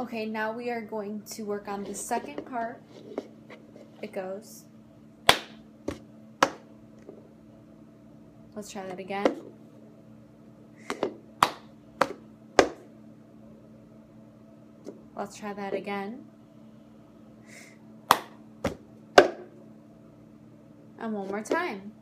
Okay, now we are going to work on the second part. It goes. Let's try that again. Let's try that again. And one more time.